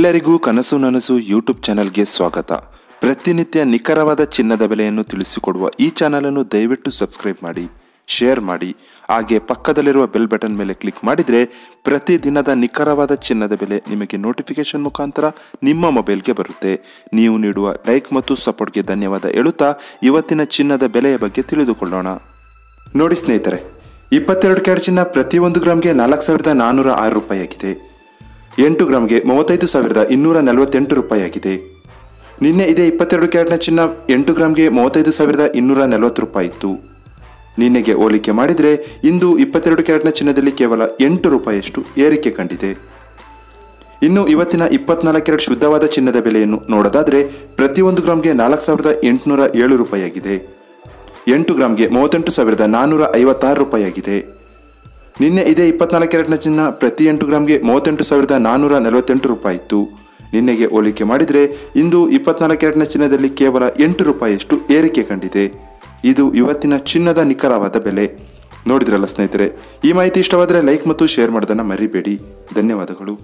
ಎಲ್ಲರಿಗೂ ಕನಸು ನನಸು ಯೂಟ್ಯೂಬ್ ಚಾನಲ್ಗೆ ಸ್ವಾಗತ. ಪ್ರತಿನಿತ್ಯ ನಿಖರವಾದ ಚಿನ್ನದ ಬೆಲೆಯನ್ನು ತಿಳಿಸಿಕೊಡುವ ಈ ಚಾನಲನ್ನು ದಯವಿಟ್ಟು ಸಬ್ಸ್ಕ್ರೈಬ್ ಮಾಡಿ, ಶೇರ್ ಮಾಡಿ, ಹಾಗೆ ಪಕ್ಕದಲ್ಲಿರುವ ಬೆಲ್ ಬಟನ್ ಮೇಲೆ ಕ್ಲಿಕ್ ಮಾಡಿದರೆ ಪ್ರತಿದಿನದ ನಿಖರವಾದ ಚಿನ್ನದ ಬೆಲೆ ನಿಮಗೆ ನೋಟಿಫಿಕೇಶನ್ ಮುಖಾಂತರ ನಿಮ್ಮ ಮೊಬೈಲ್ಗೆ ಬರುತ್ತೆ. ನೀವು ನೀಡುವ ಲೈಕ್ ಮತ್ತು ಸಪೋರ್ಟ್ಗೆ ಧನ್ಯವಾದ ಹೇಳುತ್ತಾ ಇವತ್ತಿನ ಚಿನ್ನದ ಬೆಲೆಯ ಬಗ್ಗೆ ತಿಳಿದುಕೊಳ್ಳೋಣ. ನೋಡಿ ಸ್ನೇಹಿತರೆ, ಇಪ್ಪತ್ತೆರಡು ಕ್ಯಾಡ್ ಚಿನ್ನ ಪ್ರತಿಯೊಂದು ಗ್ರಾಮ್ಗೆ ನಾಲ್ಕು ಸಾವಿರದ ನಾನ್ನೂರ ಆರು ರೂಪಾಯಿ ಆಗಿದೆ ಎಂಟು ಗ್ರಾಮ್ಗೆ ಮೂವತ್ತೈದು ಸಾವಿರದ ಇನ್ನೂರ ನಲವತ್ತೆಂಟು ರೂಪಾಯಿ ಆಗಿದೆ ನಿನ್ನೆ ಇದೇ ಇಪ್ಪತ್ತೆರಡು ಕ್ಯಾರೆಟ್ನ ಚಿನ್ನ ಎಂಟು ಗ್ರಾಮ್ಗೆ ಮೂವತ್ತೈದು ಸಾವಿರದ ಇನ್ನೂರ ನಲವತ್ತು ರೂಪಾಯಿ ಇತ್ತು ನಿನ್ನೆಗೆ ಹೋಲಿಕೆ ಮಾಡಿದರೆ ಇಂದು ಇಪ್ಪತ್ತೆರಡು ಕ್ಯಾರೆಟ್ನ ಚಿನ್ನದಲ್ಲಿ ಕೇವಲ ಎಂಟು ರೂಪಾಯಿಯಷ್ಟು ಏರಿಕೆ ಕಂಡಿದೆ. ಇನ್ನು ಇವತ್ತಿನ ಇಪ್ಪತ್ನಾಲ್ಕು ಕ್ಯಾರೆಟ್ ಶುದ್ಧವಾದ ಚಿನ್ನದ ಬೆಲೆಯನ್ನು ನೋಡೋದಾದರೆ ಪ್ರತಿಯೊಂದು ಗ್ರಾಮ್ಗೆ ನಾಲ್ಕು ಸಾವಿರದ ಎಂಟುನೂರ ಏಳು ರೂಪಾಯಿ ಆಗಿದೆ ಎಂಟು ಗ್ರಾಮ್ಗೆ ಮೂವತ್ತೆಂಟು ಸಾವಿರದ ನಾನ್ನೂರ ಐವತ್ತಾರು ರೂಪಾಯಿ ಆಗಿದೆ ನಿನ್ನೆ ಇದೇ ಇಪ್ಪತ್ನಾಲ್ಕು ಕ್ಯಾರೆಟ್ನ ಚಿನ್ನ ಪ್ರತಿ ಎಂಟು ಗ್ರಾಮ್ಗೆ ಮೂವತ್ತೆಂಟು ಸಾವಿರದ ನಾನ್ನೂರ ನಲವತ್ತೆಂಟು ರೂಪಾಯಿ ಇತ್ತು. ನಿನ್ನೆಗೆ ಹೋಲಿಕೆ ಮಾಡಿದರೆ ಇಂದು ಇಪ್ಪತ್ನಾಲ್ಕು ಕ್ಯಾರೆಟ್ನ ಚಿನ್ನದಲ್ಲಿ ಕೇವಲ ಎಂಟು ರೂಪಾಯಿಯಷ್ಟು ಏರಿಕೆ ಕಂಡಿದೆ. ಇದು ಇವತ್ತಿನ ಚಿನ್ನದ ನಿಖರವಾದ ಬೆಲೆ. ನೋಡಿದ್ರಲ್ಲ ಸ್ನೇಹಿತರೆ, ಈ ಮಾಹಿತಿ ಇಷ್ಟವಾದರೆ ಲೈಕ್ ಮತ್ತು ಶೇರ್ ಮಾಡೋದನ್ನು ಮರಿಬೇಡಿ. ಧನ್ಯವಾದಗಳು.